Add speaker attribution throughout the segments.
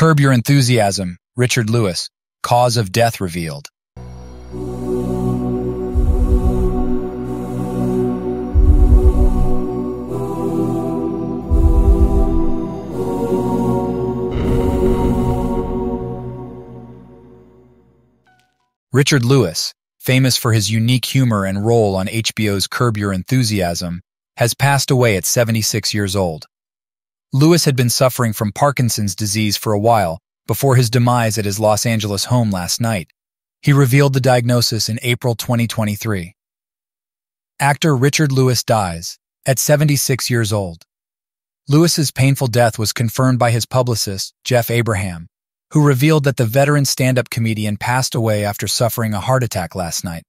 Speaker 1: Curb Your Enthusiasm, Richard Lewis, Cause of Death Revealed. Richard Lewis, famous for his unique humor and role on HBO's Curb Your Enthusiasm, has passed away at 76 years old. Lewis had been suffering from Parkinson's disease for a while before his demise at his Los Angeles home last night. He revealed the diagnosis in April 2023. Actor Richard Lewis dies at 76 years old. Lewis's painful death was confirmed by his publicist, Jeff Abraham, who revealed that the veteran stand-up comedian passed away after suffering a heart attack last night.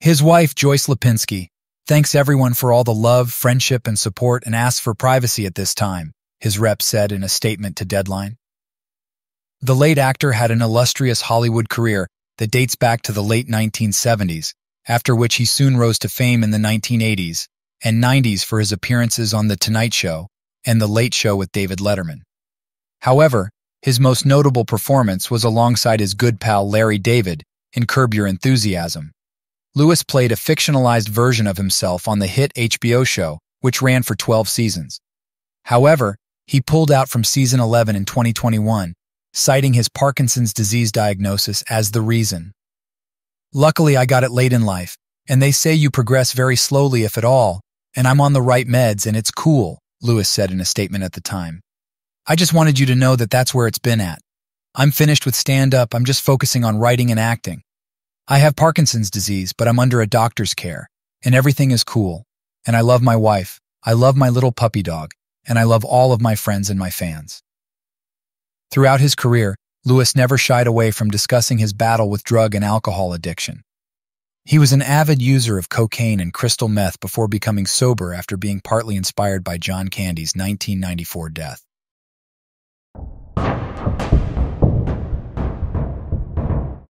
Speaker 1: His wife, Joyce Lapinsky, thanks everyone for all the love, friendship, and support and asks for privacy at this time his rep said in a statement to Deadline. The late actor had an illustrious Hollywood career that dates back to the late 1970s, after which he soon rose to fame in the 1980s and 90s for his appearances on The Tonight Show and The Late Show with David Letterman. However, his most notable performance was alongside his good pal Larry David in Curb Your Enthusiasm. Lewis played a fictionalized version of himself on the hit HBO show, which ran for 12 seasons. However, he pulled out from season 11 in 2021, citing his Parkinson's disease diagnosis as the reason. Luckily, I got it late in life, and they say you progress very slowly if at all, and I'm on the right meds and it's cool, Lewis said in a statement at the time. I just wanted you to know that that's where it's been at. I'm finished with stand up, I'm just focusing on writing and acting. I have Parkinson's disease, but I'm under a doctor's care, and everything is cool. And I love my wife. I love my little puppy dog and I love all of my friends and my fans. Throughout his career, Lewis never shied away from discussing his battle with drug and alcohol addiction. He was an avid user of cocaine and crystal meth before becoming sober after being partly inspired by John Candy's 1994 death.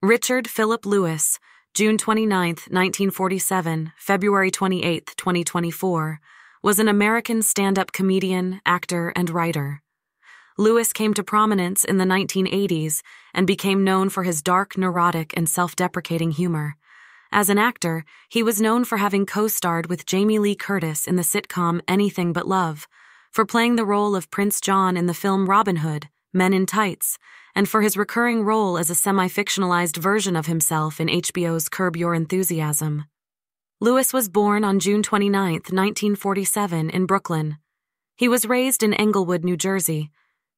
Speaker 2: Richard Philip Lewis, June 29, 1947, February 28, 2024 was an American stand up comedian, actor, and writer. Lewis came to prominence in the 1980s and became known for his dark, neurotic, and self deprecating humor. As an actor, he was known for having co starred with Jamie Lee Curtis in the sitcom Anything But Love, for playing the role of Prince John in the film Robin Hood, Men in Tights, and for his recurring role as a semi fictionalized version of himself in HBO's Curb Your Enthusiasm. Lewis was born on June 29, 1947, in Brooklyn. He was raised in Englewood, New Jersey.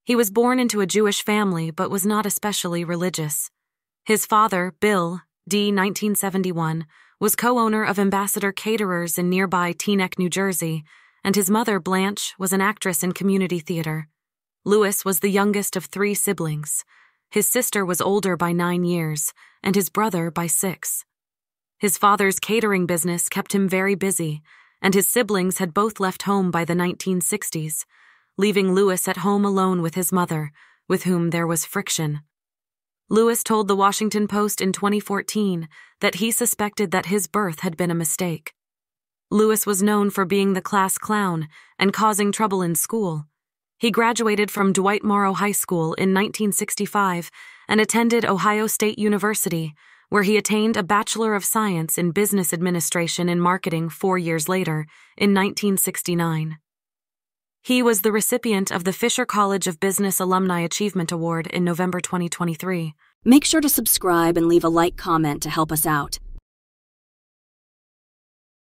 Speaker 2: He was born into a Jewish family but was not especially religious. His father, Bill, D. 1971, was co owner of Ambassador Caterers in nearby Teaneck, New Jersey, and his mother, Blanche, was an actress in community theater. Lewis was the youngest of three siblings. His sister was older by nine years, and his brother by six. His father's catering business kept him very busy, and his siblings had both left home by the 1960s, leaving Lewis at home alone with his mother, with whom there was friction. Lewis told the Washington Post in 2014 that he suspected that his birth had been a mistake. Lewis was known for being the class clown and causing trouble in school. He graduated from Dwight Morrow High School in 1965 and attended Ohio State University, where he attained a Bachelor of Science in Business Administration and Marketing four years later, in 1969. He was the recipient of the Fisher College of Business Alumni Achievement Award in November 2023.
Speaker 3: Make sure to subscribe and leave a like comment to help us out.